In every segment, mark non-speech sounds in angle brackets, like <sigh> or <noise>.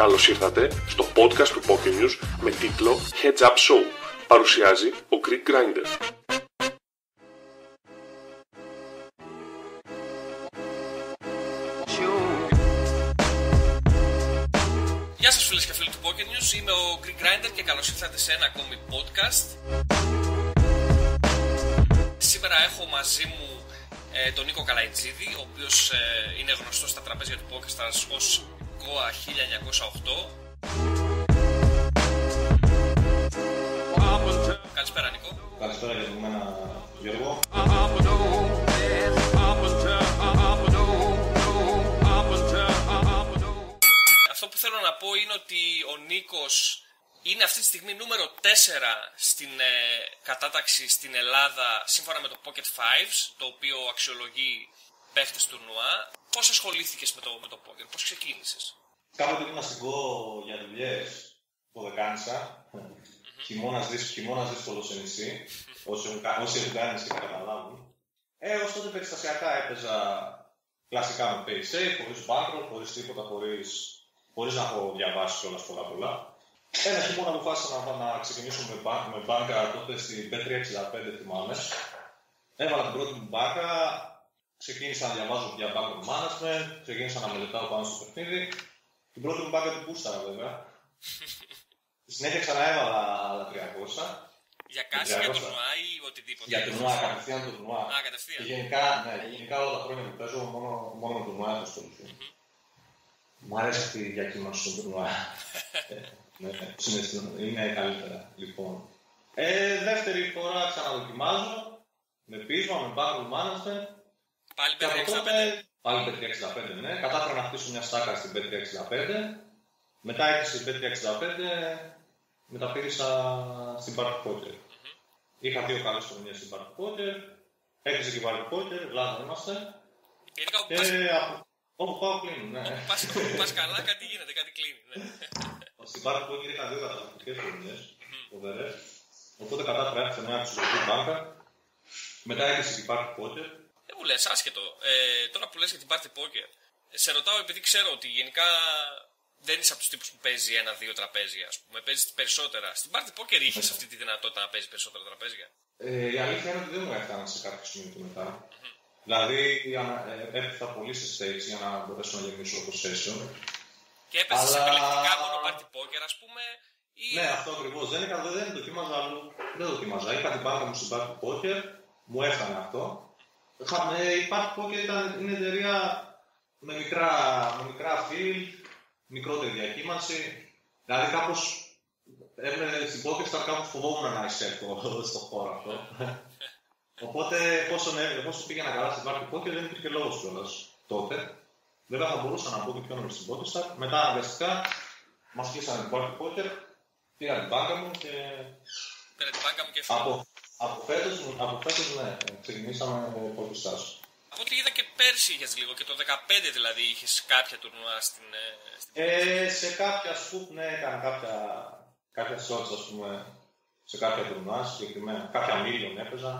Καλώς ήρθατε στο podcast του Poker News με τίτλο Heads Up Show. Παρουσιάζει ο Greek Grinder. Γεια σας φίλες και φίλοι του Poker News, είμαι ο Greek Grinder και καλώς ήρθατε σε ένα ακόμη podcast. Σήμερα έχω μαζί μου ε, τον Νίκο Καλαϊτζίδη, ο οποίος ε, είναι γνωστός στα τραπέζια του PokerStars ως Goa 1908. Καλησπέρα Νίκο. Καλησπέρα για μένα Γιώργο. Αυτό που θέλω να πω είναι ότι ο Νίκος είναι αυτή τη στιγμή νούμερο 4 στην ε, κατάταξη στην Ελλάδα σύμφωνα με το Pocket Fives, το οποίο αξιολογεί παίχτες τουρνουά. Πώς ασχολήθηκες με το, με το poker, πώς ξεκίνησες; Κάποτε ήμουν στην ΚΟ για δουλειές, το δεκάνησα. Χειμώνας δύσκολος, χειμώνας δύσκολος σε νησί, όσοι έχουν, κα- όσοι έχουν κάνει και καταλάβουν. Ε, ως τότε περιστασιακά έπαιζα κλασικά με pay safe, χωρίς bankroll, χωρίς τίποτα, χωρίς, χωρίς να έχω διαβάσει κιόλας πολλά πολλά. Ένα χειμώνα αποφάσισα να, να ξεκινήσω με, μπα- με μπάνκα τότε στην B365, θυμάμαι. Έβαλα την πρώτη μου μπάκα, ξεκίνησα να διαβάζω για background management, ξεκίνησα να μελετάω πάνω στο παιχνίδι. Την πρώτη μου μπάκα την πούσταρα βέβαια. <laughs> Στη συνέχεια ξαναέβαλα άλλα 300. Για κάση, για 300. τουρνουά ή οτιδήποτε. Για τουρνουά, κατευθείαν το τουρνουά. Α, Και κατευθείαν. γενικά, ναι, γενικά όλα τα χρόνια που παίζω μόνο, μόνο με τουρνουά έχω ασχοληθεί. Μ' αρέσει αυτή η διακύμανση στο τουρνουά. Ε, <laughs> ναι, συναισθημα- είναι καλύτερα. Λοιπόν. Ε, δεύτερη φορά ξαναδοκιμάζω. Με πείσμα, με background management. Πάλι Και από 565. τότε, πάλι B365, ναι. Κατάφερα να χτίσω μια στάκα στην B365. Μετά ήρθα στην B365, μεταπήρησα στην Party Poker. Είχα δύο καλές χρονιές στην Party Poker. Έκλεισε και η Party Poker, Ελλάδα είμαστε. Γενικά όπου Και πας, από- όπου πάω κλείνουν, ναι. πας, όπου πας καλά κάτι γίνεται, κάτι κλείνει. Ναι. Στην Party Poker είχα δύο καταπληκτικές χρονιές, φοβερές. Οπότε κατάφερα έφτιαξα μια εξωτερική μπάνκα. Μετά έκλεισε και η Party Poker. Δεν μου λες, άσχετο. Ε, τώρα που λες για την party poker, σε ρωτάω επειδή ξέρω ότι γενικά δεν είσαι από τους τύπους που παίζει ένα-δύο τραπέζια, ας πούμε. Παίζεις περισσότερα. Στην party poker είχες αυτή τη δυνατότητα να παίζεις περισσότερα τραπέζια; Ε, η αλήθεια είναι ότι δεν μου έφταναν σε κάποιο σημείο του μετά. Δηλαδή, ανα- ε, έπεφτα πολύ σε stage για να μπορέσω να γεμίσω το session. Και έπαιζες Αλλά- επιλεκτικά μόνο party poker, ας πούμε, ή... Ναι, αυτό ακριβώς. Δεν, είχα, δεν, δεν δοκίμαζα αλλού. Δεν δοκίμαζα. Είχα την μπάνκα μου στην Party Poker, μου έφτανε αυτό. Είχα- ε, η Party Poker ήταν, είναι εταιρεία με μικρά, με μικρά field, μικρότερη διακύμανση. Δηλαδή, κάπως έμενε στην Poker Star κάπως φοβόμουν να εισέλθω <laughs> στον χώρο αυτό. Οπότε, εφόσον, έ- εφόσον πήγαινα καλά στην Party Poker, δεν υπήρχε λόγος κιόλας τότε. Βέβαια, θα μπορούσα να μπω και πιο νωρίς στην Poker Star. Μετά, αναγκαστικά, μας κλείσανε την Party Poker, πήρα την μπάνκα μου και Πήρε την μπάνκα μου και έφυγε. από, από φέτος, από φέτος, ναι, ξεκινήσαμε με Poker Stars. Από ό,τι είδα και πέρσι είχες λίγο, και το 15 δηλαδή είχες κάποια τουρνουά στην... ε, στην- Ε, σε κάποια σκουπ, ναι, έκανα κάποια, κάποια shots, ας πούμε, σε κάποια τουρνουά συγκεκριμένα. Κάποια million έπαιζα.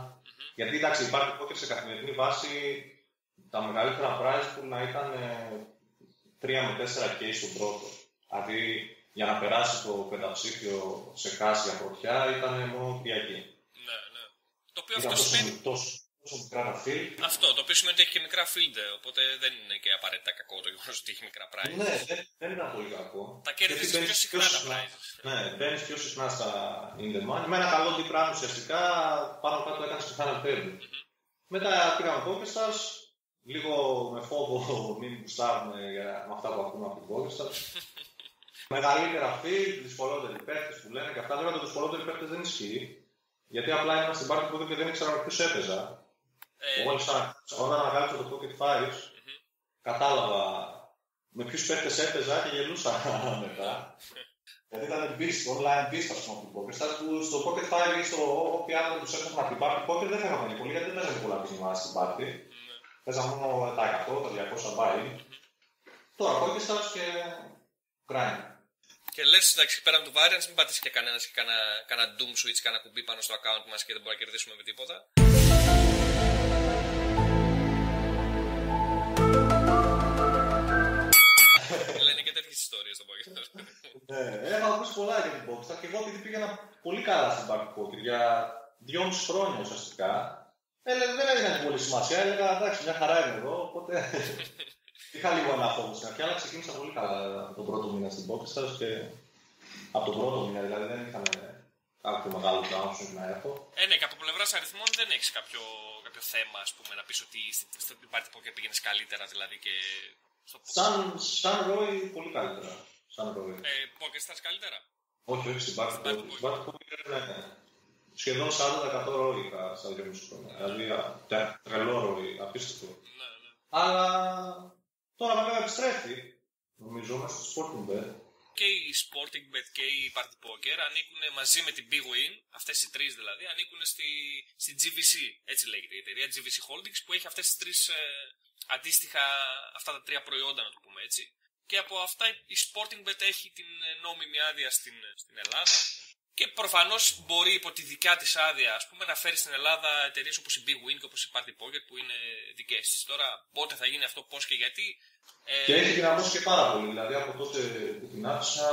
Γιατί, εντάξει, υπάρχει poker σε καθημερινή βάση τα μεγαλύτερα prize που να ήταν ε, 3 με 4 case στον πρώτο. Δηλαδή, για να περάσει το πενταψήφιο σε κάση για πρωτιά ήταν μόνο Κυριακή. Ναι, ναι. Το οποίο Ήταν αυτό τόσο, σημαίνει... τόσο, τόσο μικρά τα field Αυτό, το οποίο σημαίνει ότι έχει και μικρά field, ε, οπότε δεν είναι και απαραίτητα κακό το γεγονός ότι έχει μικρά prize. Ναι, δεν, δεν ήταν πολύ κακό. Τα κέρδη Γιατί πιο μπαίνεις συχνά τα prizes. Ναι, μπαίνεις πιο συχνά στα in the money. Με ένα καλό deep run ουσιαστικά πάνω κάτω έκανες στο final table. Μετά πήγαμε Pokestars, λίγο με φόβο μην γουστάρουμε για- με αυτά που ακούμε από την Pokestars. <laughs> Μεγαλύτερα field, δυσκολότεροι παίχτε που λένε και αυτά. Βέβαια το δυσκολότερο παίχτε δεν ισχύει. Γιατί απλά ήμουν στην party poker και δεν ήξερα με ποιους έπαιζα. Ε, Εγώ όταν ανακάλυψα το Pocket Fives, κατάλαβα με ποιους παίκτες έπαιζα και γελούσα <laughs> μετά. Γιατί ήταν beast, online beast ας πούμε από την Poker Stars, που στο Pocket Five ή στο όποια άλλο τους έφτασαν από την Party Poker δεν φεύγαμε πολύ γιατί δεν παίζανε πολλά παιχνίδια στην Party. Παίζαμε μόνο τα 100, τα 200 buy. Τώρα Poker Stars και grind. Και λες, εντάξει, πέραν του variance, μην πατήσεις και κανένας και κανένα, κανένα doom switch, κανένα κουμπί πάνω στο account μας και δεν μπορούμε να κερδίσουμε με τίποτα. <laughs> Λένε και τέτοιες ιστορίες στο Poker. Ναι, έχω ακούσει πολλά για την Boxstar και εγώ επειδή πήγαινα πολύ καλά στην Party Poker για δυόμιση χρόνια ουσιαστικά. Έλεγα, δεν έδινα πολύ σημασία, έλεγα εντάξει, μια χαρά είναι εδώ, οπότε <laughs> είχα λίγο ένα φόβο στην αρχή, αλλά ξεκίνησα πολύ καλά τον πρώτο μήνα στην Boxstar και από τον πρώτο μήνα δηλαδή δεν είχαμε κάποιο μεγάλο chance να έχω. Ε, ναι, και από πλευράς αριθμών δεν έχεις κάποιο, κάποιο θέμα, ας πούμε, να πεις ότι στην Party Poker πήγαινε καλύτερα δηλαδή και. Στο... Σαν, σαν ρόι, πολύ καλύτερα. Σαν ρόι. Ε, Poker Stars καλύτερα; Όχι, όχι στην Party Poker. Στην Party Poker, ναι. Σχεδόν 40% ρόι είχα στα δύο μισή χρόνια. Δηλαδή, τρελό ρόι, απίστευτο. Ναι, ναι. Αλλά τώρα βέβαια επιστρέφει, νομίζω, μέσα στο Sporting Bet. Και η Sporting Bet και η Party Poker ανήκουν μαζί με την Big Win, αυτές οι τρεις δηλαδή, ανήκουν στη, στη GVC, έτσι λέγεται η εταιρεία, GVC Holdings, που έχει αυτές τις τρεις ε, αντίστοιχα, αυτά τα τρία προϊόντα να το πούμε έτσι. Και από αυτά η Sporting Bet έχει την νόμιμη άδεια στην, στην Ελλάδα και προφανώς μπορεί υπό τη δικιά της άδεια ας πούμε, να φέρει στην Ελλάδα εταιρείες όπως η Big Win και όπως η Party Poker που είναι δικές της. Τώρα πότε θα γίνει αυτό, πώς και γιατί. Ε... Και έχει δυναμώσει και πάρα πολύ. Δηλαδή από τότε που την άφησα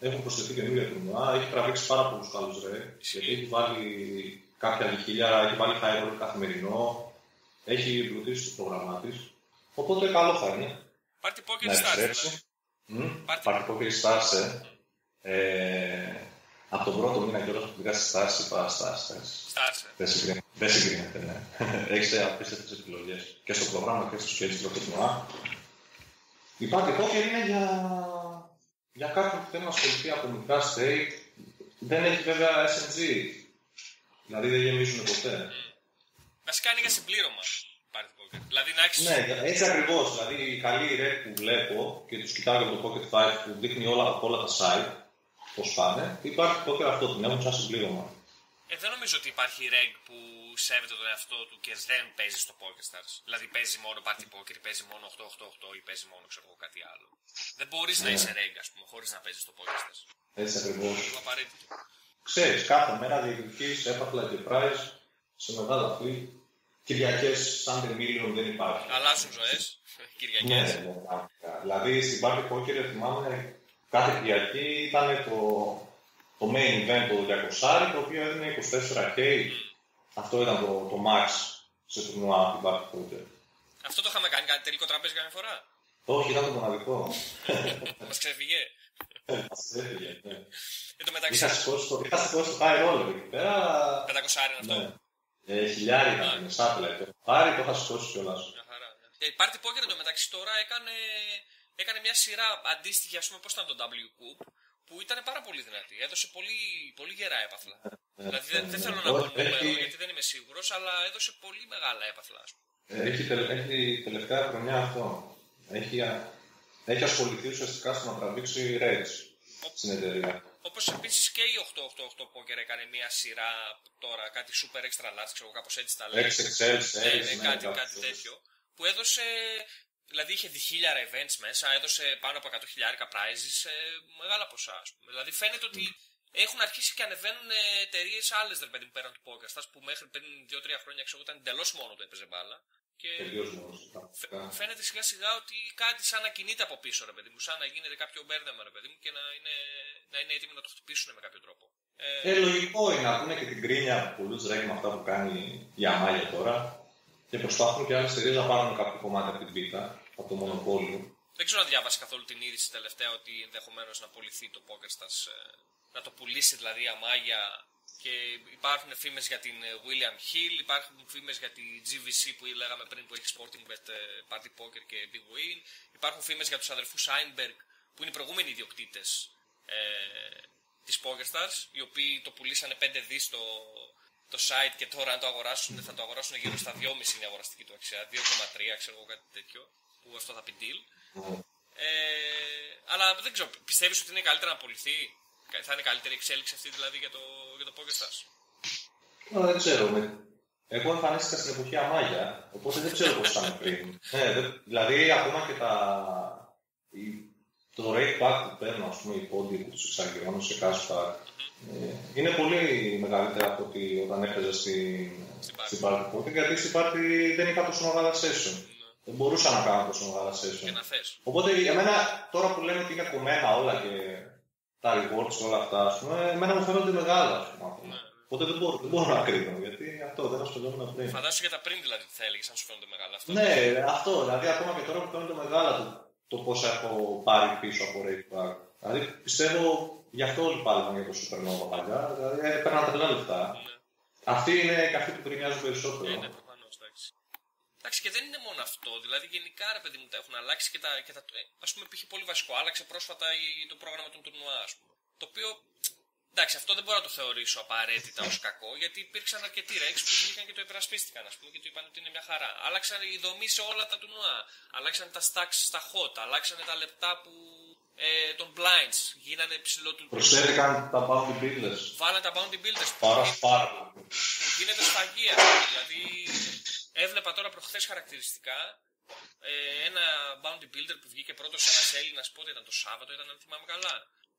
έχουν προσθεθεί καινούργια τουρνουά, έχει τραβήξει πάρα πολλούς καλούς ρε. Γιατί έχει βάλει κάποια λιχίλια, έχει βάλει high roll καθημερινό, έχει εμπλουτίσει το πρόγραμμά της. Οπότε καλό θα είναι. Party Poker Stars. Party Poker Stars, ε. Από τον πρώτο μήνα και όλα που πήγα στη στάση, είπα στάση. Στάση. Δεν συγκρίνεται, ναι. <laughs> Έχεις απίστευτες επιλογές και στο πρόγραμμα και στο σχέδιο του τουρνουά. Η Party Poker είναι για, για κάποιον που θέλει να ασχοληθεί από μικρά state. Δεν έχει βέβαια SNG. Δηλαδή δεν γεμίζουν ποτέ. Βασικά είναι για συμπλήρωμα. Δηλαδή να έχεις... Ναι, έτσι ακριβώς. Δηλαδή οι καλοί ρεκ που βλέπω και τους κοιτάω από το Pocket 5 που δείχνει όλα, όλα τα site, πώς πάνε, υπάρχει poker αυτό, την έχουν σαν συμπλήρωμα. Ε, δεν νομίζω ότι υπάρχει reg που σέβεται τον εαυτό του και δεν παίζει στο Poker Stars. Δηλαδή παίζει μόνο Party Poker ή παίζει μόνο 8-8-8 ή παίζει μόνο ξέρω, κάτι άλλο. Δεν μπορείς ναι. να είσαι reg, ας πούμε, χωρίς να παίζεις στο Poker Stars. Έτσι ακριβώς. Είναι απαραίτητο. Ξέρεις, κάθε μέρα διεκδικείς έπαθλα και prize σε μεγάλα φλή. Κυριακές σαν τερμίλιον δεν υπάρχει. Αλλάζουν ζωές. <laughs> Κυριακές. Ναι, ναι, ναι, δηλαδή στην Party Poker θυμάμαι κάθε Κυριακή ήταν το, το main event το 200 το οποίο έδινε 24K. Αυτό ήταν το, το max σε τουρνουά την Party Poker. Αυτό το είχαμε κάνει κάτι τελικό τραπέζι καμιά φορά; Όχι, ήταν το μοναδικό. <laughs> Μας ξεφυγέ. Μας ξέφυγε, ναι. Εν τω μεταξύ. Είχα σηκώσει το, είχα σηκώσει το high roller εκεί πέρα. 500 είναι αυτό. Ναι. Ε, χιλιάρι ήταν, με σάπλα. Το πάρει, το είχα σηκώσει κιόλας. Μια χαρά, ναι. Ε, Party Poker εντωμεταξύ τώρα έκανε, έκανε μια σειρά αντίστοιχη, ας πούμε, πώς ήταν το W Coop, που ήταν πάρα πολύ δυνατή. Έδωσε πολύ, πολύ γερά έπαθλα. Ε, δηλαδή δεν, δεν θέλω να πω νούμερο γιατί δεν είμαι σίγουρος, αλλά έδωσε πολύ μεγάλα έπαθλα. Ας πούμε. Έχει, έχει τελευταία χρονιά αυτό. Έχει, έχει ασχοληθεί ουσιαστικά στο να τραβήξει Reds στην εταιρεία. Όπως επίσης και η 888 Poker έκανε μια σειρά τώρα, κάτι super extra large, ξέρω κάπως έτσι τα λέει. XXL, ναι, ναι, κάτι, κάτι τέτοιο. Που έδωσε Δηλαδή είχε διχίλιαρα events μέσα, έδωσε πάνω από 100 χιλιάρικα prizes, ε, μεγάλα ποσά ας πούμε. Δηλαδή φαίνεται ότι έχουν αρχίσει και ανεβαίνουν εταιρείες άλλες δεν παιδί πέραν του podcast, που μέχρι πριν 2-3 χρόνια ξέρω ήταν εντελώς μόνο το έπαιζε μπάλα. Και φαίνεται σιγά σιγά ότι κάτι σαν να κινείται από πίσω, ρε παιδί μου, σαν να γίνεται κάποιο μπέρδεμα, ρε παιδί μου, και να είναι, να είναι έτοιμοι να το χτυπήσουν με κάποιο τρόπο. Ε, ε λογικό είναι να πούνε και την κρίνια από πολλού ρέγγι με αυτά που κάνει η Αμάλια τώρα και προσπαθούν και άλλε εταιρείε να πάρουν κάποιο κομμάτι από την πίτα, από το μονοπόλιο. Δεν ξέρω αν διάβασε καθόλου την είδηση τελευταία ότι ενδεχομένως να πουληθεί το PokerStars, ε, να το πουλήσει δηλαδή η Αμάγια και υπάρχουν φήμες για την ε, William Hill, υπάρχουν φήμες για τη GVC που λέγαμε πριν που έχει Sporting Bet, ε, Party Poker και Big Win, υπάρχουν φήμες για τους αδερφούς Einberg που είναι οι προηγούμενοι ιδιοκτήτες ε, της PokerStars, οι οποίοι το πουλήσανε 5 δις το, το site και τώρα αν το αγοράσουν θα το αγοράσουν γύρω στα 2,5 είναι αγοραστική του αξία, 2,3 ξέρω εγώ κάτι τέτοιο, που αυτό θα πει deal. Ε, αλλά δεν ξέρω, πιστεύεις ότι είναι καλύτερα να πουληθεί, θα είναι καλύτερη εξέλιξη αυτή δηλαδή για το, για το PokerStars. δεν ξέρω. Εγώ εμφανίστηκα στην εποχή Αμάγια, οπότε δεν ξέρω πώς ήταν πριν. <laughs> ναι, δηλαδή ακόμα και τα... το rate back που παίρνω, ας πούμε, οι πόντοι που τους εξαγγελώνω σε cashback, ε, είναι πολύ μεγαλύτερα από ότι όταν έπαιζα στην, στην Party Poker, γιατί στην Party δεν είχα τόσο μεγάλα session. Ναι. Δεν μπορούσα να κάνω τόσο μεγάλα session. Και να θες. Οπότε για μένα τώρα που λέμε ότι είναι κομμένα όλα και τα rewards και όλα αυτά, ας πούμε, εμένα μου φαίνονται μεγάλα, ας πούμε. ακόμα. Οπότε δεν μπορώ, δεν μπορώ να κρίνω, γιατί αυτό δεν ασχολιόμουν πριν. Φαντάσου για τα πριν δηλαδή τι θα έλεγε αν σου φαίνονται μεγάλα αυτά. Ναι, αυτό, δηλαδή ακόμα και τώρα που φαίνονται μεγάλα το, το πόσα έχω πάρει πίσω από Raceback. Δηλαδή πιστεύω γι' αυτό όλοι πάλευαν για το Supernova παλιά, δηλαδή έπαιρναν τρελά λεφτά. Ναι. Αυτοί είναι και αυτοί που γκρινιάζουν περισσότερο. Ναι, ναι, προφανώς, εντάξει. Εντάξει, και δεν είναι μόνο αυτό. Δηλαδή, γενικά ρε παιδί μου τα έχουν αλλάξει και τα. Και τα ας πούμε, πήγε πολύ βασικό. Άλλαξε πρόσφατα η- το πρόγραμμα των τουρνουά, ας πούμε. Το οποίο. Εντάξει, αυτό δεν μπορώ να το θεωρήσω απαραίτητα ως κακό, γιατί υπήρξαν αρκετοί Rex που βγήκαν και το υπερασπίστηκαν, ας πούμε, και του είπαν ότι είναι μια χαρά. Άλλαξαν η δομή σε όλα τα τουρνουά. Αλλάξαν τα stacks στα hot, αλλάξαν τα λεπτά που. Ε, των blinds, γίνανε ψηλό του. Προσθέθηκαν τα bounty builders. Βάλανε τα bounty builders Πάρας πάρα πολύ. που γίνεται σφαγεία. δηλαδή, έβλεπα τώρα προχθές χαρακτηριστικά ε, ένα bounty builder που βγήκε πρώτος ένας Έλληνας, πότε ήταν το Σάββατο, ήταν αν θυμάμαι καλά.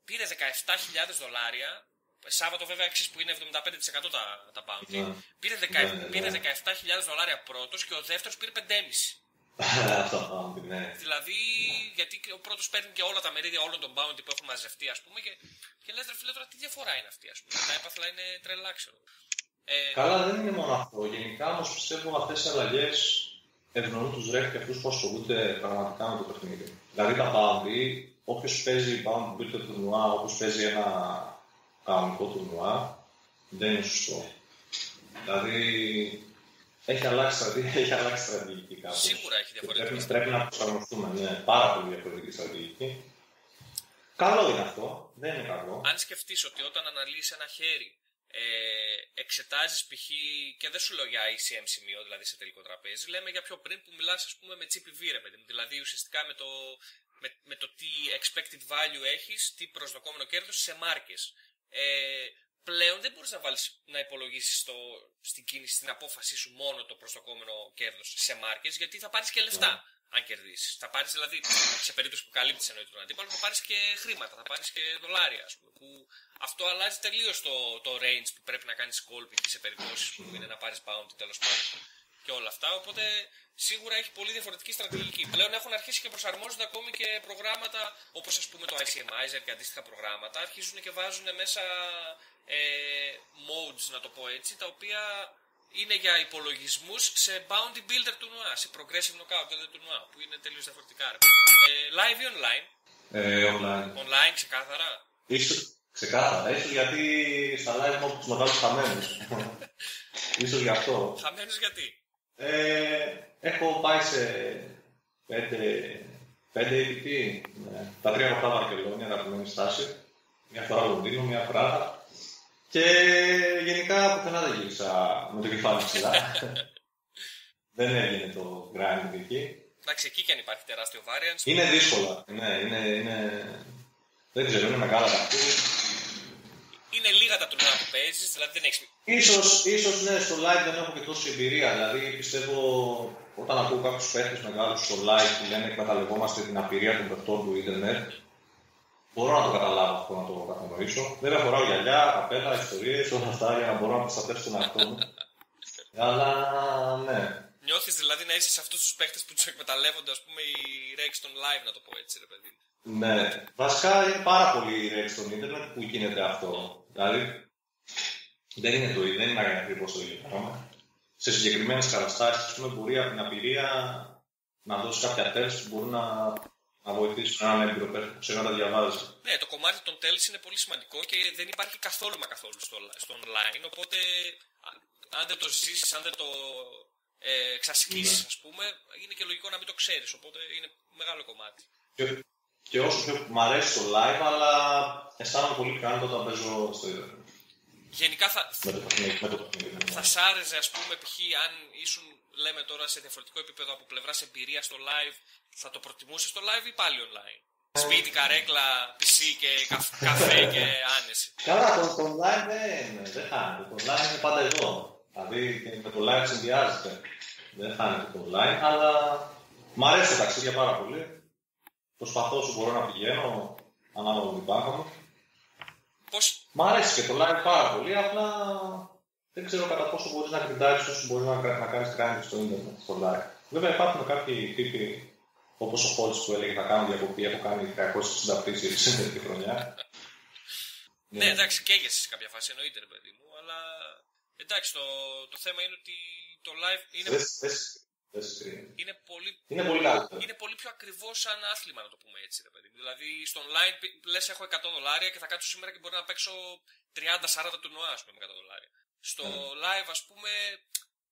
Πήρε 17.000 δολάρια, Σάββατο βέβαια ξέρεις που είναι 75% τα, τα bounty. Ναι. Πήρε, Ναι, 10, ναι. πήρε 17.000 δολάρια πρώτος και ο δεύτερος πήρε 5,5. Αυτό <laughs> το bounty, ναι. Δηλαδή, γιατί και ο πρώτος παίρνει και όλα τα μερίδια όλων των bounty που έχουν μαζευτεί, ας πούμε, και, και λες ρε φίλε τώρα τι διαφορά είναι αυτή, ας πούμε. Τα έπαθλα είναι τρελά, ξέρω. Ε, Καλά, δεν είναι μόνο αυτό. Γενικά όμως πιστεύω αυτές οι αλλαγές ευνοούν τους ρεκ και αυτούς που ασχολούνται πραγματικά με το παιχνίδι. Δηλαδή τα bounty, όποιος παίζει bounty builder τουρνουά, όποιος παίζει ένα κανονικό τουρνουά, δεν είναι σωστό. Δηλαδή έχει αλλάξει στρατηγική, <laughs> έχει αλλάξει στρατηγική κάπως. Σίγουρα έχει Και διαφορετική Πρέπει, πρέπει να προσαρμοστούμε, ναι, πάρα πολύ διαφορετική στρατηγική. Καλό είναι αυτό, δεν είναι κακό. αν σκεφτείς ότι όταν αναλύεις ένα χέρι ε, εξετάζεις π.χ. και δεν σου λέω για ECM σημείο, δηλαδή σε τελικό τραπέζι, λέμε για πιο πριν που μιλάς ας πούμε με GPV ρε παιδί μου, δηλαδή ουσιαστικά με το, με, με το τι expected value έχεις, τι προσδοκόμενο κέρδος σε μάρκες. Ε, πλέον δεν μπορείς να βάλεις να υπολογίσεις το, στην κίνηση, στην απόφασή σου μόνο το προσδοκόμενο κέρδος σε μάρκες, γιατί θα πάρεις και λεφτά. Αν κερδίσεις. Θα πάρεις δηλαδή, σε περίπτωση που καλύπτεις εννοείται τον αντίπαλο, θα πάρεις και χρήματα, θα πάρεις και δολάρια, ας πούμε. Που αυτό αλλάζει τελείως το, το range που πρέπει να κάνεις κόλπη σε περιπτώσεις που είναι να πάρεις bounty τέλος πάντων. Και όλα αυτά. Οπότε σίγουρα έχει πολύ διαφορετική στρατηγική. Πλέον έχουν αρχίσει και προσαρμόζονται ακόμη και προγράμματα όπως ας πούμε το ICMizer και αντίστοιχα προγράμματα. Αρχίζουν και βάζουν μέσα ε, modes, να το πω έτσι, τα οποία είναι για υπολογισμούς σε bounty builder τουρνουά, σε progressive knockout builder τουρνουά, που είναι τελείως διαφορετικά. ρε. Ε, live ή online; Ε, online. Online ξεκάθαρα. Ίσως, ξεκάθαρα, ίσως γιατί στα live έχω τους μεγάλους χαμένους. <laughs> ίσως γι' αυτό. Χαμένο γιατί; Ε, έχω πάει σε 5, 5 APT, ναι. τα τρία από αυτά Βαρκελόνια, αγαπημένη στάση. Μια φορά Λονδίνο, μια Πράγα. Και γενικά πουθενά δεν γύρισα με το κεφάλι ψηλά. <laughs> δεν έγινε το grind εκεί. Εντάξει, εκεί και αν υπάρχει τεράστιο variance. Είναι δύσκολα. Ναι, είναι, είναι... Δεν ξέρω, είναι μεγάλα τα αυτή. Είναι λίγα τα τουρνουά που παίζεις, δηλαδή δεν έχει. Ίσως, ίσως ναι, στο live δεν έχω και τόση εμπειρία. Δηλαδή πιστεύω όταν ακούω κάποιους παίχτε μεγάλους στο live που λένε εκμεταλλευόμαστε την απειρία των παιχτών του Ιντερνετ, μπορώ να το καταλάβω αυτό, να το κατανοήσω. Βέβαια φοράω γυαλιά, καπέλα, ιστορίες, όλα αυτά για να μπορώ να προστατεύσω τον εαυτό μου. Αλλά ναι. Νιώθεις δηλαδή να είσαι σε αυτούς τους παίχτε που τους εκμεταλλεύονται, ας πούμε, οι Rex των live, να το πω έτσι, ρε παιδί. Ναι. Βασικά είναι πάρα πολύ ρεξ στο Ιντερνετ που γίνεται αυτό. Δηλαδή δεν είναι το ίδιο, δεν είναι ακριβώς το ίδιο πράγμα. Σε συγκεκριμένες καταστάσεις, ας πούμε, μπορεί από την απειρία να δώσει κάποια τεστ που μπορούν να, να βοηθήσουν έναν έμπειρο παίχτη που ξέρει να τα διαβάζει. Ναι, το κομμάτι των tells είναι πολύ σημαντικό και δεν υπάρχει καθόλου μα καθόλου στο, στο online. Οπότε, α- αν δεν το ζήσεις, αν δεν το ε, εξασκήσει, Ναι. ας πούμε, είναι και λογικό να μην το ξέρεις. Οπότε είναι μεγάλο κομμάτι. Και, και όσο πιο μου αρέσει το live, αλλά αισθάνομαι πολύ κάνοντα όταν παίζω στο Ιντερνετ. Γενικά θα, Με το παιχνίδι. Με το παιχνίδι. ναι. θα σ' άρεσε, ας πούμε, π.χ. αν ήσουν, λέμε τώρα, σε διαφορετικό επίπεδο από πλευράς εμπειρίας στο live, θα το προτιμούσες στο live ή πάλι online; Σπίτι, καρέκλα, PC και καφ- καφέ <laughs> και άνεση. Καλά, το, το online δεν, δεν χάνεται. Το online είναι πάντα εδώ. Δηλαδή και με το live συνδυάζεται. Δεν χάνεται το online, αλλά μ' αρέσει τα ταξίδια πάρα πολύ. Προσπαθώ όσο μπορώ να πηγαίνω ανάλογα με την πάντα μου. Πώς, Μ' αρέσει και το live πάρα πολύ, απλά δεν ξέρω κατά πόσο μπορείς να γκριντάρεις όσο μπορείς να, να κάνεις grind στο ίντερνετ, στο live. Βέβαια υπάρχουν κάποιοι τύποι όπως ο Χόλτ που έλεγε θα κάνω διακοπή, έχω κάνει 360 πτήσεις τη χρονιά. Ναι, εντάξει, καίγεσαι σε κάποια φάση, εννοείται, ρε παιδί μου, αλλά εντάξει, το, το θέμα είναι ότι το live είναι, Δες, δες, δες screen. Είναι, πολύ, Είναι πολύ καλύτερο. είναι πολύ πιο ακριβό σαν άθλημα, να το πούμε έτσι, ρε παιδί μου. Δηλαδή, στο online λες, έχω 100 δολάρια και θα κάτσω σήμερα και μπορεί να παίξω 30-40 τουρνουά, ας πούμε, με 100 δολάρια. Στο live, ας πούμε,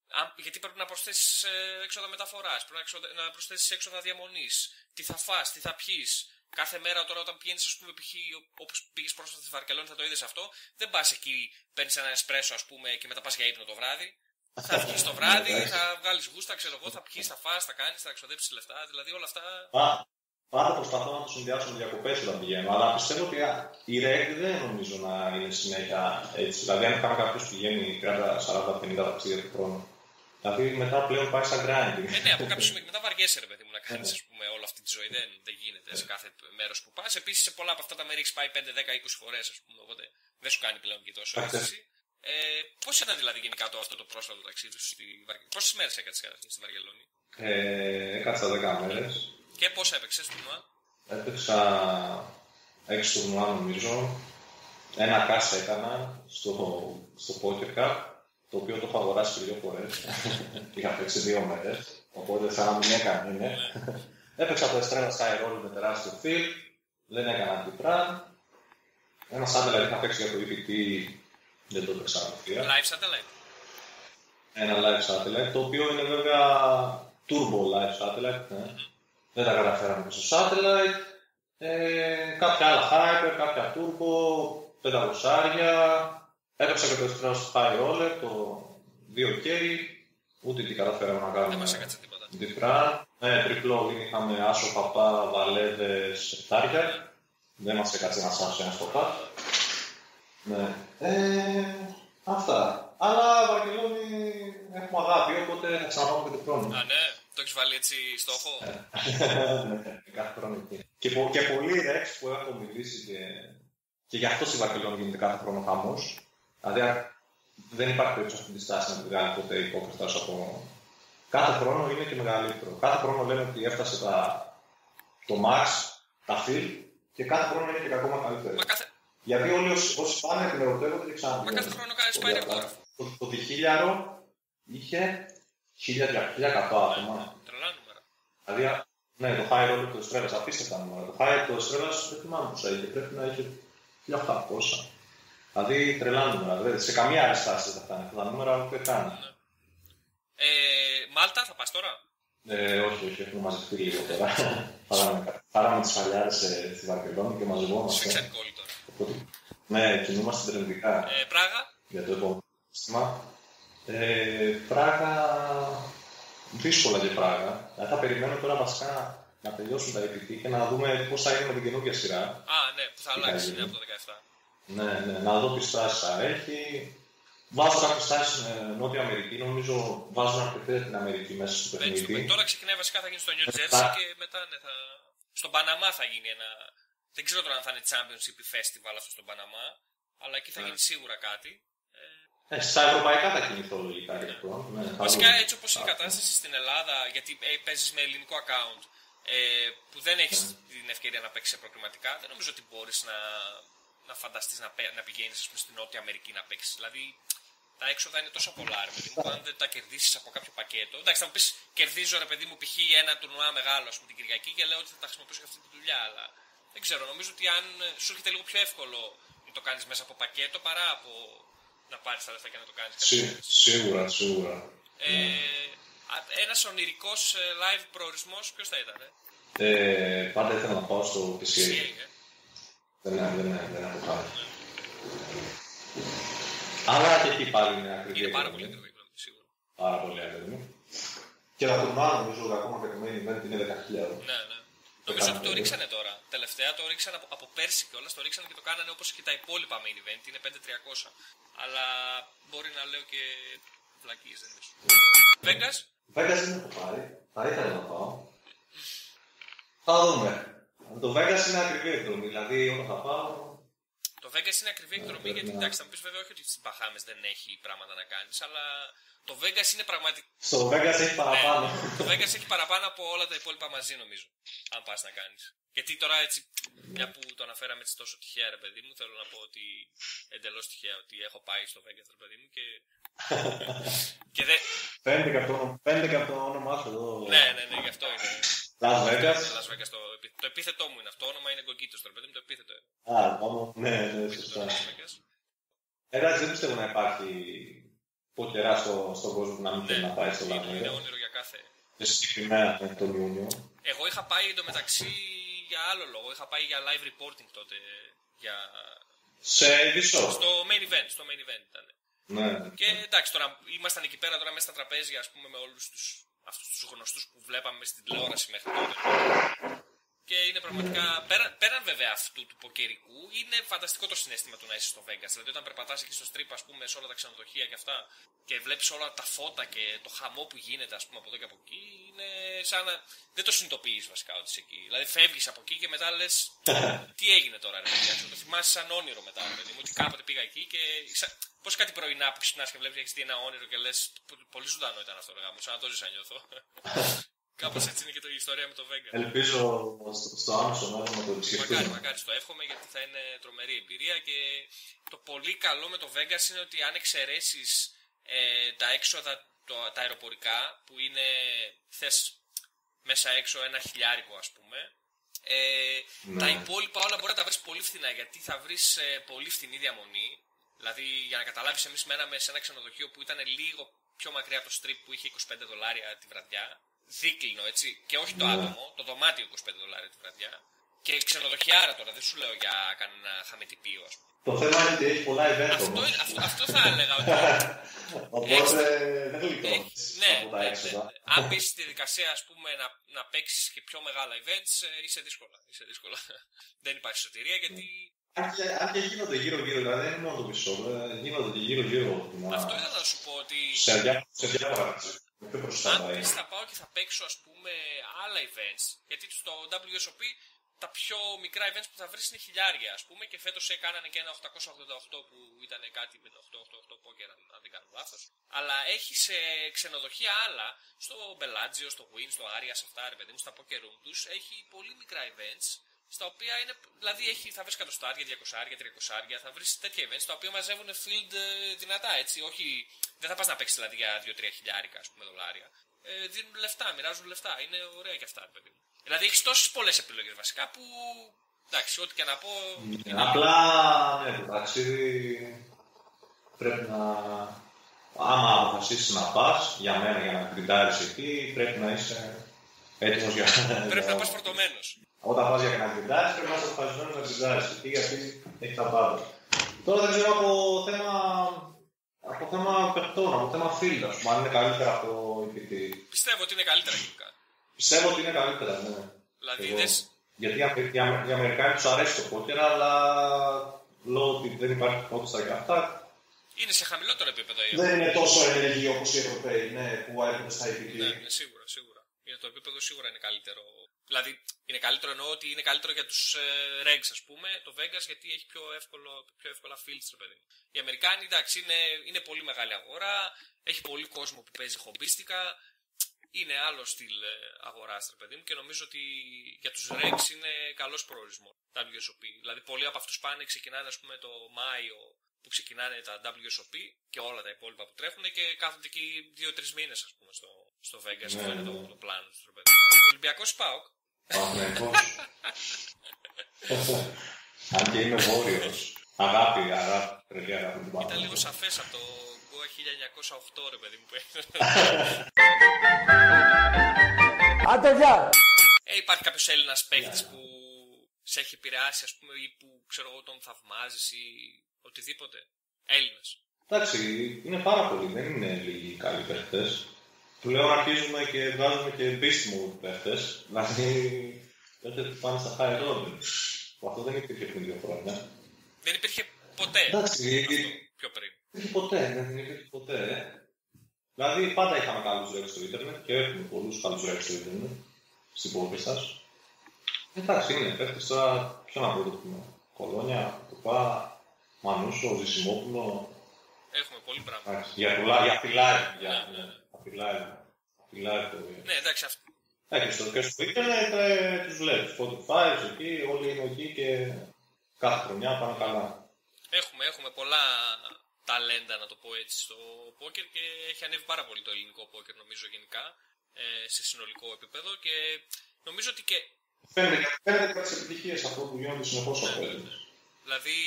αν- γιατί πρέπει να προσθέσεις έξοδα μεταφοράς, πρέπει να, έξοδα- να προσθέσεις έξοδα διαμονής. Τι θα φας, τι θα πιεις. Κάθε μέρα τώρα όταν πηγαίνεις, ας πούμε, π.χ. όπως πήγες πρόσφατα στη Βαρκελόνη, θα το είδες αυτό. Δεν πας εκεί, παίρνεις ένα εσπρέσο, ας πούμε, και μετά πας για ύπνο το βράδυ. Θα βγεις το βράδυ, Εντάξει. θα βγάλεις γούστα, ξέρω εγώ, θα πιεις, θα φας, θα κάνεις, θα εξοδέψει λεφτά. Δηλαδή όλα αυτά. Πα- Πάντα προσπαθώ να το συνδυάσω με διακοπές όταν πηγαίνω. Αλλά πιστεύω ότι α, η REG δεν νομίζω να είναι συνέχεια έτσι. Δηλαδή, αν είχαμε κάποιος που πηγαίνει 30, 40, 50 ταξίδια του χρόνου. Δηλαδή, μετά πλέον πάει σαν grinding. Ε, ναι, από κάποιο σημείο και μετά βαριέσαι, ρε παιδί μου, να κάνεις όλη αυτή τη ζωή. Δεν, δεν γίνεται σε κάθε μέρος που πας. Επίσης, σε πολλά από αυτά τα μέρη έχεις πάει 5, 10, 20 φορές, ας πούμε. Οπότε δεν σου κάνει πλέον και τόσο Εντάξει. αίσθηση. Ε, Πώς ήταν δηλαδή γενικά το, αυτό το πρόσφατο ταξίδι σου στη Βαρκελόνη; Πόσες μέρες έκατσε καταρχήν στη Βαρκελόνη; Ε, έκατσα 10 μέρες. Και πόσα έπαιξες του Νουά. Έπαιξα 6 τουρνουά νομίζω. Ένα κάσα έκανα στο, στο Poker Cup, το οποίο το έχω αγοράσει και δύο φορές. <laughs> Είχα παίξει δύο μέρες. Οπότε σαν να μην έκανε είναι. Έπαιξα το Estrella Sky Roll με τεράστιο field. Δεν έκανα αντιπράν. Ένας satellite είχα παίξει για το EPT, δεν το έπαιξα απευθεία. Live satellite. Ένα live satellite, το οποίο είναι βέβαια turbo live satellite. Ναι. Δεν τα καταφέραμε και στο satellite. Ε, κάποια άλλα hyper, κάποια turbo, 500 Έπαιξα και το Estrella High Roller, το 2K. Ούτε τι καταφέραμε να Δεν κάνουμε. μα έκατσε τίποτα. Διπρά. Ε, τριπλό είχαμε άσο παπά, βαλέδες, σεφτάρια. Δεν μας έκατσε ένα άσο, ένα παπά. Ναι. Ε, αυτά. Αλλά Βαρκελόνη έχουμε αγάπη, οπότε θα ξαναπάμε και του χρόνου. Α, ναι, το έχεις βάλει έτσι στόχο; Ναι, κάθε χρόνο εκεί. Και, πο- και πολλοί ρεξ που έχω μιλήσει και, και γι' αυτό στη Βαρκελόνη γίνεται κάθε χρόνο χαμός. Δηλαδή α- δεν υπάρχει περίπτωση αυτή τη στάση να τη βγάλει ποτέ υπόκριτα από. Κάθε χρόνο είναι και μεγαλύτερο. Κάθε χρόνο λένε ότι έφτασε τα, το max, τα fill και κάθε χρόνο είναι και ακόμα καλύτερο. Μα κάθε, Γιατί όλοι όσοι, όσοι πάνε την ερωτεύονται και μα ξαναπηγαίνουν. κάθε χρόνο κάνει πάει Πολύ ρεκόρ. απλά. Το, το διχίλιαρο είχε 1200 άτομα. Τρελά νούμερα. Δηλαδή, α- ναι, το high roller του Estrella, απίστευτα νούμερα. Το high του Estrella δεν θυμάμαι πόσα είχε, πρέπει να είχε 1800. Δηλαδή, τρελά νούμερα. Δηλαδή, σε καμία άλλη στάση δεν θα φτάνει. αυτά Τα νούμερα ούτε καν. Ε, Μάλτα, θα πας τώρα; Ε, όχι, όχι, έχουμε μαζευτεί λίγο τώρα. <laughs> Πάραμε- Πάραμε τις φαλιάρες στη Βαρκελόνη και Σου μαζευόμαστε. εξαρτικό όλοι τώρα. Οπότε, ναι, κινούμαστε τρελικά Ε, Πράγα, για το επόμενο σύστημα. Ε, Πράγα, δύσκολα για Πράγα. Δηλαδή, θα περιμένω τώρα βασικά να τελειώσουν τα EPT και να δούμε πώς θα είναι με την καινούργια σειρά. α, ναι, που θα Τι αλλάξει κάνει, ναι, ναι. από το 17. Ναι, ναι, να δω τι στάσει θα έχει. Βάζω κάποιες στάσει στην Νότια Αμερική. Νομίζω βάζουν αρκετές την Αμερική μέσα στο Μπαίνει στο- παιχνίδι. Τώρα ξεκινάει βασικά θα γίνει στο New Μετά. Jersey και μετά ναι, θα... Στον Παναμά θα γίνει ένα. Δεν ξέρω τώρα αν θα είναι Championship ή Festival αυτό στον Παναμά, αλλά εκεί θα Ναι. γίνει σίγουρα κάτι. Ε, Ε, στα ευρωπαϊκά θα κινηθώ λογικά γι' αυτό. Ναι, θα Βασικά δούμε. έτσι όπως είναι η Θα- κατάσταση στην Ελλάδα, γιατί ε, παίζεις με ελληνικό account ε, που δεν έχεις την ευκαιρία να παίξεις σε προκριματικά, δεν νομίζω ότι μπορείς να, να φανταστείς να, πε- να πηγαίνεις ας πούμε, στην Νότια Αμερική να παίξεις. Δηλαδή τα έξοδα είναι τόσο πολλά, ρε παιδί μου, που αν δεν τα κερδίσεις από κάποιο πακέτο. Εντάξει, θα μου πεις, κερδίζω ρε παιδί μου π.χ. ένα τουρνουά μεγάλο ας πούμε, την Κυριακή και λέω ότι θα τα χρησιμοποιήσω για αυτή τη δουλειά, αλλά δεν ξέρω, νομίζω ότι αν ε, σου έρχεται λίγο πιο εύκολο να το κάνεις μέσα από πακέτο παρά από να πάρεις τα λεφτά και να το κάνεις Σί- Σίγουρα, σίγουρα. ε, α- ένας ονειρικός ε, live προορισμός ποιος θα ήταν, ε; Ε, πάντα ήθελα να πάω στο PCA. CA, ε; Δεν, δεν, δεν έχω πάει. Αλλά και εκεί πάλι είναι ακριβή. Είναι πάρα εκδρομή. πολύ ακριβή εκδρομή, σίγουρα. Πάρα πολύ ακριβή. Και τα τουρνά νομίζω ότι ακόμα και το main event είναι 10.000. Ναι, ναι. Νομίζω ότι το κάνανε, ρίξανε τώρα. Τελευταία το ρίξανε από, από πέρσι κιόλας, το ρίξανε και το κάνανε όπως και τα υπόλοιπα main event, είναι 5.300. Αλλά μπορεί να λέω και βλακίες, δεν είναι σου. Vegas, Vegas δεν έχω πάει. Θα ήθελα να πάω. Θα δούμε. Το Vegas είναι ακριβή εκδρομή. Δηλαδή, όταν θα πάω. το Vegas είναι ακριβή εκδρομή πρέπει γιατί να- εντάξει θα μου πεις βέβαια όχι ότι στις Μπαχάμες δεν έχει πράγματα να κάνεις, αλλά το Vegas είναι πραγματικά... Στο Vegas έχει παραπάνω. Το Vegas έχει παραπάνω από όλα τα υπόλοιπα μαζί νομίζω. Αν πας να κάνεις. Γιατί τώρα έτσι Μια που το αναφέραμε έτσι τόσο τυχαία, ρε παιδί μου, θέλω να πω ότι εντελώς τυχαία ότι έχω πάει στο Vegas, ρε παιδί μου και. <laughs> και δεν. Φαίνεται και αυτό, φαίνεται και αυτό το όνομά σου εδώ. Ναι, ναι, ναι, γι' αυτό είναι. Las Vegas. Las Vegas το, επί- το επίθετό μου είναι αυτό. Το όνομα είναι Γκογκίτο, ρε παιδί μου, το επίθετο. Α, μόνο, ναι, ναι, Το σωστά. Las Vegas. Εντάξει, δεν πιστεύω να υπάρχει ποκερά στο, στον κόσμο που να μην θέλει να πάει στο Las είναι, είναι Vegas. όνειρο για κάθε. Και συγκεκριμένα με τον Ιούνιο. Εγώ είχα πάει εντωμεταξύ για άλλο λόγο. Είχα πάει για live reporting τότε. Για... Σε Ubisoft. Στο main event. Στο main event ήταν. Ναι. Και εντάξει, τώρα ήμασταν εκεί πέρα τώρα μέσα στα τραπέζια, ας πούμε, με όλους τους, αυτούς τους γνωστούς που βλέπαμε στην τηλεόραση μέχρι τότε. Και είναι πραγματικά, πέραν, πέραν βέβαια αυτού του ποκερικού, είναι φανταστικό το συνέστημα του να είσαι στο Vegas. Δηλαδή όταν περπατάς εκεί στο strip, ας πούμε, σε όλα τα ξενοδοχεία και αυτά, και βλέπεις όλα τα φώτα και το χαμό που γίνεται, ας πούμε, από εδώ και από εκεί, είναι σαν να... Δεν το συνειδητοποιείς βασικά ότι είσαι εκεί. Δηλαδή φεύγεις από εκεί και μετά λες, <laughs> τι έγινε τώρα, ρε παιδιά, ξέρω, το θυμάσαι σαν όνειρο μετά, ρε παιδί μου, ότι κάποτε πήγα εκεί και. Σαν... Πώς κάτι πρωινά που ξυπνάς και βλέπεις έχεις δει ένα όνειρο και λες. Πολύ ζωντανό ήταν αυτό, ρε γάμο, σαν να το ζήσα νιώθω. <laughs> Κάπως έτσι είναι και το, η ιστορία με το Vegas. Ελπίζω στο, στο άμεσο μέλλον να το Μακάρι, επισκεφτούμε. μακάρι στο εύχομαι γιατί θα είναι τρομερή εμπειρία και το πολύ καλό με το Vegas είναι ότι αν εξαιρέσεις ε, τα έξοδα το, τα αεροπορικά που είναι θες μέσα έξω ένα χιλιάρικο ας πούμε ε, Ναι. τα υπόλοιπα όλα μπορεί να τα βρεις πολύ φθηνά γιατί θα βρεις ε, πολύ φθηνή διαμονή δηλαδή για να καταλάβεις εμείς μέναμε σε ένα ξενοδοχείο που ήταν λίγο πιο μακριά από το strip που είχε 25 δολάρια τη βραδιά δίκλινο έτσι και όχι το Ναι. άτομο το δωμάτιο 25 δολάρια τη βραδιά και ξενοδοχιάρα τώρα δεν σου λέω για κανένα χαμετυπίο ας πούμε Το θέμα είναι ότι έχει πολλά event αυτό, όμως. είναι- αυτό, αυτό θα έλεγα ότι <laughs> Οπότε δεν έχει- γλιτώνεις ναι, από τα ναι, ναι. έξοδα. Αν μπεις στη διαδικασία ας πούμε, να, να παίξεις και πιο μεγάλα events, ε, είσαι δύσκολα. Είσαι δύσκολα. <laughs> δεν υπάρχει σωτηρία γιατί Αν και, αν και γίνονται γύρω-γύρω, δηλαδή δεν είναι μόνο το μισό, ε, γίνονται και γύρω-γύρω. να- αυτό ήθελα να σου πω ότι Σε διά- σε διάφορα πιο μπροστά αν πάει. πεις θα πάω και θα παίξω ας πούμε άλλα events, γιατί στο WSOP τα πιο μικρά events που θα βρεις είναι χιλιάρια ας πούμε και φέτος έκαναν και ένα 888 που ήταν κάτι με το 888 poker αν αν δεν κάνω λάθος. Αλλά έχει σε ξενοδοχεία άλλα, στο Bellagio, στο Wynn, στο Aria, σε αυτά ρε παιδί μου, στα poker room τους, έχει πολύ μικρά events στα οποία είναι, δηλαδή έχει, θα βρεις κατοστάρια, 200, 300, θα βρεις τέτοια events τα οποία μαζεύουν field ε, δυνατά έτσι, όχι, δεν θα πας να παίξεις δηλαδή για 2-3 χιλιάρικα ας πούμε δολάρια. Ε, δίνουν λεφτά, μοιράζουν λεφτά, είναι ωραία και αυτά ρε παιδί μου. Δηλαδή έχεις τόσες πολλές επιλογές βασικά που, εντάξει, ό,τι και να πω, είναι- Απλά, ναι, το ταξίδι πρέπει να... Άμα αποφασίσεις να πας, για μένα, για να γκριντάρεις εκεί, πρέπει να είσαι έτοιμος για... πρέπει για- να πας φορτωμένος. Όταν πας για να γκριντάρεις, πρέπει να είσαι αποφασισμένος να γκριντάρεις εκεί, γιατί έχει τα πάντα. Τώρα δεν ξέρω από θέμα... Από θέμα παιχτών, από θέμα field, ας πούμε, αν είναι καλύτερα από το EPT. Πιστεύω ότι είναι καλύτερα γενικά. Πιστεύω ότι είναι καλύτερα, ναι. Δηλαδή Εγώ. δες, Γιατί οι Αμε- οι Αμε- οι Αμερικάνοι τους αρέσει το πόκερ, αλλά λόγω ότι δεν υπάρχει πόκερ και αυτά, είναι σε χαμηλότερο επίπεδο η δεν είναι τόσο ενεργοί όπως οι Ευρωπαίοι, ναι, που έρχονται στα EPT. Ναι, ναι, σίγουρα, σίγουρα. Είναι το επίπεδο σίγουρα είναι καλύτερο. Δηλαδή, είναι καλύτερο εννοώ ότι είναι καλύτερο για τους ε, Regs, ας πούμε, το Vegas, γιατί έχει πιο, εύκολο, πιο εύκολα fields, ρε παιδί. μου. Οι Αμερικάνοι, εντάξει, είναι, είναι πολύ μεγάλη αγορά, έχει πολύ κόσμο που παίζει χομπίστικα, είναι άλλο στυλ ε, αγοράς, ρε παιδί μου, και νομίζω ότι για τους Regs είναι καλός προορισμός. WSOP. Δηλαδή, πολλοί από αυτούς πάνε, ξεκινάνε, ας πούμε, το Μάιο που ξεκινάνε τα WSOP και όλα τα υπόλοιπα που τρέχουν και κάθονται εκεί δύο-τρεις μήνες, ας πούμε, στο, στο Vegas. Ναι, Αυτό είναι ναι. το, το πλάνο τους, ρε παιδί. Ολυμπιακός Πάοκ. Παναθηναϊκός. Αν και είμαι βόρειος. Αγάπη, αγάπη, τρελή αγάπη του Ήταν Παναθηναϊκού. λίγο σαφές από το Goa 1908, ρε παιδί μου. που έγινε. Άντε γεια! ε, υπάρχει κάποιος Έλληνας παίχτης που σε έχει επηρεάσει, ας πούμε, ή που ξέρω εγώ τον θαυμάζεις ή οτιδήποτε; Έλληνες. Εντάξει, είναι πάρα πολλοί, δεν είναι λίγοι καλοί παίχτες. Πλέον αρχίζουμε και βγάζουμε και beast mode παίχτες. Δηλαδή, παίχτες που πάνε στα high roller. Που αυτό δεν υπήρχε πριν δύο χρόνια. Δεν υπήρχε ποτέ Εντάξει, αυτό πιο πριν. Δεν υπήρχε ποτέ, δεν υπήρχε ποτέ. ε. Δηλαδή, πάντα είχαμε καλούς ρέξ στο ίντερνετ και έχουμε πολλούς καλούς ρέξ στο ίντερνετ. Στην πόλη σας. Εντάξει, είναι παίχτες τώρα, ποιο να πω το πούμε. Κολόνια, Κουπά, Μανούσο, Ζησιμόπουλο. Έχουμε πολύ πράγμα. Εντάξει, για, πουλά, για φυλάρι. Για, Ναι, ναι, απειλάρι. Απειλάρι το Ναι, εντάξει, αυ- Ε, και στο, και στο ίντερνετ ε, τους βλέπεις, Spotify, εκεί, όλοι είναι εκεί και κάθε χρονιά πάνε καλά. Έχουμε, έχουμε πολλά ταλέντα, να το πω έτσι, στο πόκερ και έχει ανέβει πάρα πολύ το ελληνικό πόκερ, νομίζω, γενικά, ε, σε συνολικό επίπεδο και νομίζω ότι και... Φαίνεται, φαίνεται κάποιες επιτυχίες αυτό που γίνονται συνεχώς από Έλληνες. Δηλαδή,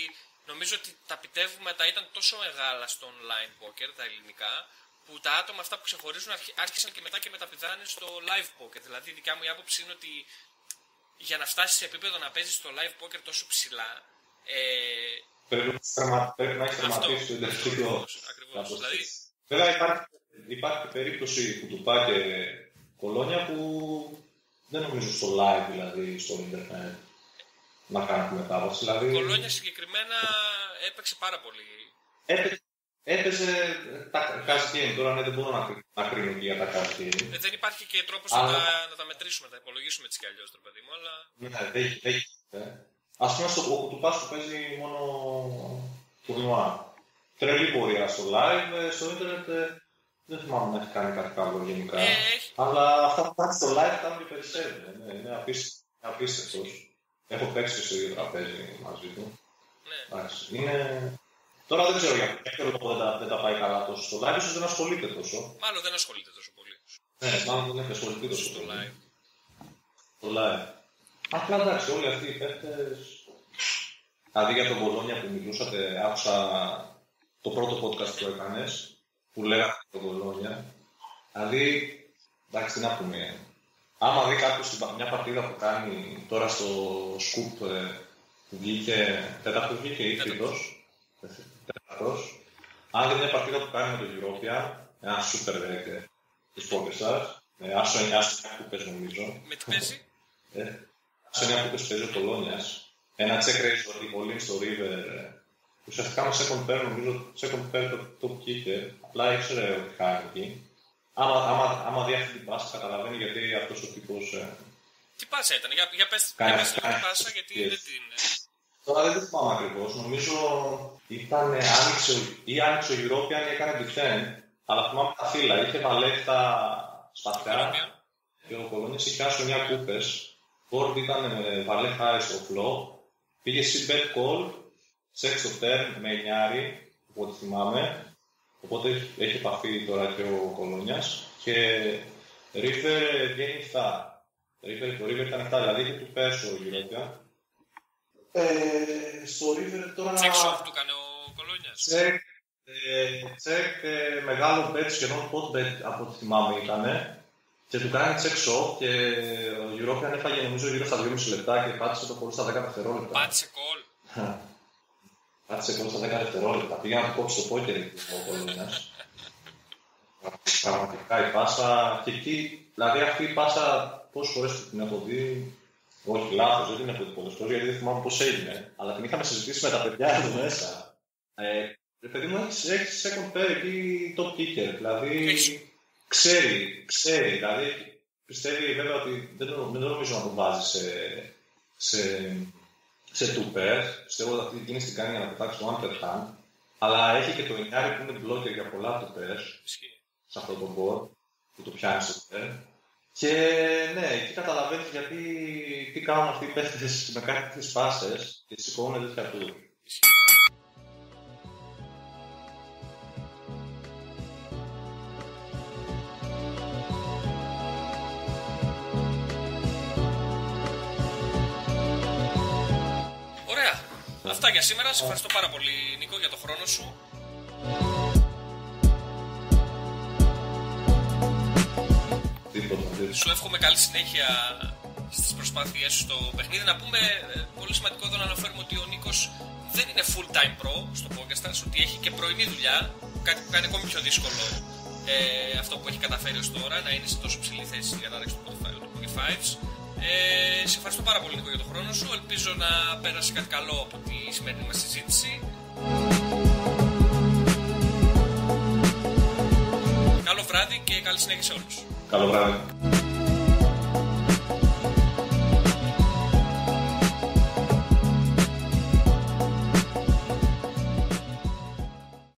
νομίζω ότι τα επιτεύγματα ήταν τόσο μεγάλα στο online poker, τα ελληνικά, που τα άτομα αυτά που ξεχωρίζουν αρχι- άρχισαν και μετά και μεταπηδάνε στο live poker. Δηλαδή, η δικιά μου η άποψη είναι ότι για να φτάσεις σε επίπεδο να παίζεις στο live poker τόσο ψηλά, ε, Πρέπει να έχεις τερμα- πρέπει να έχεις Αυτό, τερματίσει το αυτό τελευταίο. ακριβώς, ακριβώς. κάπως Δηλαδή- έτσι. Βέβαια υπάρχει, υπάρχει περίπτωση που του πάει και κολόνια που δεν νομίζω στο live, δηλαδή στο ίντερνετ, να κάνει τη μετάβαση. η Δηλαδή, Κολόνια συγκεκριμένα έπαιξε πάρα πολύ. έπαι- έπαιζε τα cash game. Τώρα ναι, δεν μπορώ να, κρι- να κρίνω και για τα cash game. Ε, δεν υπάρχει και τρόπος Αλλά- να, τα, να τα μετρήσουμε, να τα υπολογίσουμε έτσι κι αλλιώς, το παιδί μου, αλλά. Ναι, δεν έχει- δεν γίνεται. Ας πούμε στο που του πας που παίζει μόνο τουρνουά. Τρελή πορεία στο live, ε, στο ίντερνετ ε, δεν θυμάμαι να έχει κάνει κάτι καλό γενικά. Ε, έχει. Αλλά αυτά που κάνει στο live τα και περισσεύουν. Ναι, είναι απίστευτο. απίστευτος. Έχω παίξει και στο ίδιο τραπέζι μαζί του. Ναι. Εντάξει, είναι... Τώρα δεν ξέρω για ποιο λόγο δεν, τα- δεν τα πάει καλά τόσο στο live, ίσως δεν ασχολείται τόσο. Μάλλον δεν ασχολείται τόσο πολύ Ναι, μάλλον δεν έχει ασχοληθεί τόσο στο πολύ. live. Το live. Απλά εντάξει, όλοι αυτοί οι παίχτες... Δηλαδή για τον Μπολόνια που μιλούσατε, άκουσα το πρώτο podcast που έκανες, που λέγανε για τον Μπολόνια. Δηλαδή, εντάξει, τι να πούμε. Άμα δει κάποιος την πα- μια παρτίδα που κάνει τώρα στο Scoop ε, που βγήκε, τέταρτο βγήκε ή τρίτος, τέταρτος. Αν δει μια παρτίδα που κάνει με το Europa, ένα super deck της Pokestars, με άσο 9 άσο 9 κούπες νομίζω, Με τι παίζει, ε, σε μια κούπες παίζει ο Πολόνιας. Ένα check race στο Rivolin στο River. ε, Ουσιαστικά με second pair, νομίζω second pair το, το kicker. Απλά ήξερε ότι χάνει εκεί. Άμα, άμα, άμα δει αυτή την πάσα, καταλαβαίνει γιατί αυτός ο τύπος... Ε, τι πάσα ήταν, για, για πες, Κάνει- για πες λίγο κάνει- την πάσα, γιατί yes. δεν την. Ε, Τώρα δεν το θυμάμαι ακριβώς. Νομίζω ήταν άνοιξε, ο- ή άνοιξε ο European ή έκανε defend. Αλλά θυμάμαι τα φύλλα. Είχε βαλέτα σπαθιά. European. και ο Κολόνιας είχε χάσει 9 κούπες. Board ήταν με βαλέ high στο flop. Πήγε bet call, check στο turn με εννιάρι, από ό,τι θυμάμαι. Οπότε έχει, έχει επαφή τώρα και ο Κολόνιας. Και River βγαίνει 7. River, το River ήταν 7, δηλαδή είχε του πέρσι ο Europa. Ε, στο River τώρα... Check shot του έκανε ο Κολόνιας. Check, ε, check ε, μεγάλο bet, σχεδόν pot bet από ό,τι θυμάμαι ήταν. Και του κάνει check shot και ο European έφαγε νομίζω γύρω στα 2,5 λεπτά και πάτησε το πολύ στα 10 δευτερόλεπτα. Πάτησε κολ. Πάτησε πολύ στα 10 δευτερόλεπτα. Πήγα να του κόψει το πόκερ ο Κολόνιας. Πραγματικά η πάσα και εκεί, δηλαδή αυτή η πάσα πόσες φορές την έχω δει, όχι λάθος, δεν την έχω δει πολλές φορές γιατί δεν θυμάμαι πώς έγινε, αλλά την είχαμε συζητήσει με τα παιδιά εδώ μέσα. Ε, ρε παιδί μου, έχεις, έχεις second pair εκεί top kicker, δηλαδή Έχεις. ξέρει, ξέρει, δηλαδή πιστεύει βέβαια ότι δεν, νο- δεν νομίζω να τον βάζει σε, σε, σε two pair, πιστεύω ότι αυτή την κίνηση την κάνει για να πετάξει το one per hand, αλλά έχει και το εννιάρι που είναι blocker για πολλά two pairs, Ισχύει. σε αυτό το board που το πιάνει στο turn. Και ναι, εκεί καταλαβαίνεις γιατί τι κάνουν αυτοί οι παίχτες με κάτι τέτοιες πάσες και σηκώνουν τέτοια του. Ισχύει. Ωραία. Αυτά για σήμερα. Σε ευχαριστώ πάρα πολύ, Νίκο, για το χρόνο σου. Σου εύχομαι καλή συνέχεια στις προσπάθειές σου στο παιχνίδι. Να πούμε, ε, πολύ σημαντικό εδώ να αναφέρουμε ότι ο Νίκος δεν είναι full time pro στο PokerStars, ότι έχει και πρωινή δουλειά, κάτι που κάνει ακόμη πιο δύσκολο ε, αυτό που έχει καταφέρει ως τώρα, να είναι σε τόσο ψηλή θέση στη διατάραξη του Poker του Poker Fives. Ε, σε ευχαριστώ πάρα πολύ Νίκο για τον χρόνο σου. Ελπίζω να πέρασε κάτι καλό από τη σημερινή μας συζήτηση. Καλό βράδυ και καλή συνέχεια σε όλους. Καλό βράδυ.